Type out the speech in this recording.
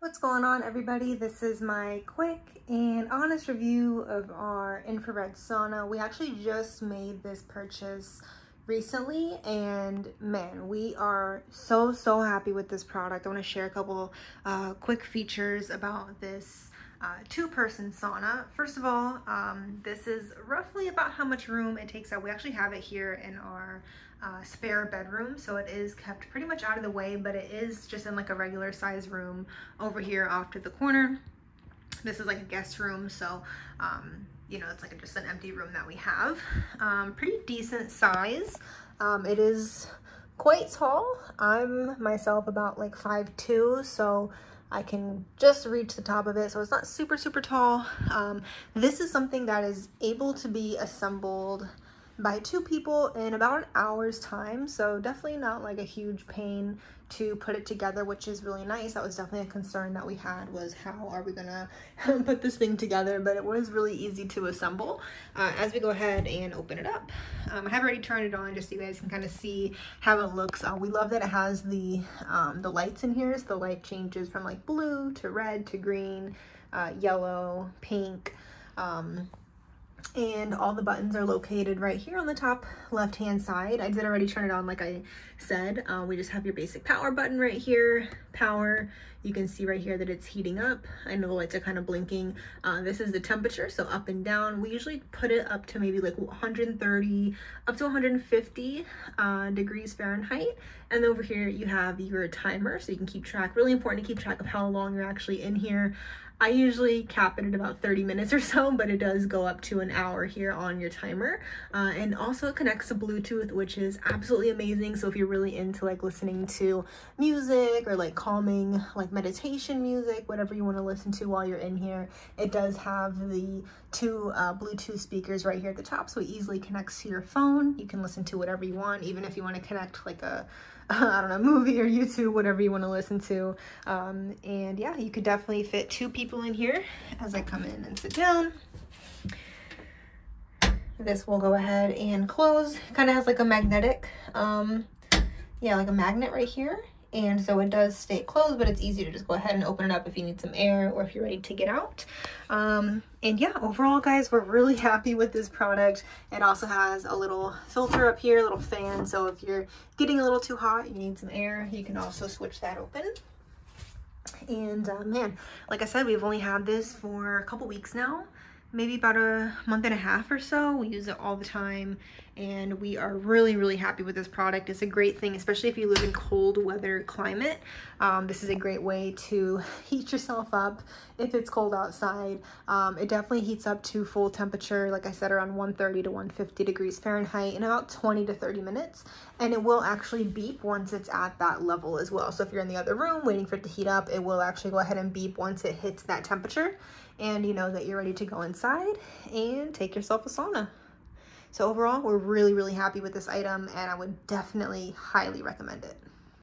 What's going on everybody? This is my quick and honest review of our infrared sauna. We actually just made this purchase recently and man, we are so, so happy with this product. I wanna share a couple uh, quick features about this uh, two-person sauna. First of all, um, this is roughly about how much room it takes out. We actually have it here in our uh, spare bedroom. So it is kept pretty much out of the way, but it is just in like a regular size room over here off to the corner. This is like a guest room. So, um, you know, it's like just an empty room that we have. Um, pretty decent size. Um, it is quite tall. I'm myself about like five two, so I can just reach the top of it. So it's not super, super tall. Um, this is something that is able to be assembled by two people in about an hour's time. So definitely not like a huge pain to put it together, which is really nice. That was definitely a concern that we had was how are we gonna put this thing together, but it was really easy to assemble uh, as we go ahead and open it up. Um, I have already turned it on just so you guys can kind of see how it looks. Uh, we love that it has the, um, the lights in here. So the light changes from like blue to red to green, uh, yellow, pink, um, and all the buttons are located right here on the top left hand side. I did already turn it on like I said. Uh, we just have your basic power button right here, power. You can see right here that it's heating up. I know lights are kind of blinking. Uh, this is the temperature, so up and down. We usually put it up to maybe like 130, up to 150 uh, degrees Fahrenheit. And over here you have your timer, so you can keep track. Really important to keep track of how long you're actually in here. I usually cap it at about 30 minutes or so, but it does go up to an hour here on your timer. Uh, and also it connects to Bluetooth, which is absolutely amazing. So if you're really into like listening to music or like calming, meditation music, whatever you want to listen to while you're in here, it does have the two uh, Bluetooth speakers right here at the top. So it easily connects to your phone. You can listen to whatever you want, even if you want to connect like a I don't know, movie or YouTube, whatever you want to listen to. Um, and yeah, you could definitely fit two people in here as I come in and sit down. This will go ahead and close. Kind of has like a magnetic, um, yeah, like a magnet right here. And so it does stay closed, but it's easy to just go ahead and open it up if you need some air or if you're ready to get out. Um, and yeah, overall guys, we're really happy with this product. It also has a little filter up here, a little fan. So if you're getting a little too hot, you need some air, you can also switch that open. And uh, man, like I said, we've only had this for a couple weeks now maybe about a month and a half or so. We use it all the time and we are really, really happy with this product. It's a great thing, especially if you live in cold weather climate. Um, this is a great way to heat yourself up if it's cold outside. Um, it definitely heats up to full temperature, like I said, around 130 to 150 degrees Fahrenheit in about 20 to 30 minutes. And it will actually beep once it's at that level as well. So if you're in the other room waiting for it to heat up, it will actually go ahead and beep once it hits that temperature and you know that you're ready to go inside and take yourself a sauna. So overall, we're really, really happy with this item and I would definitely highly recommend it.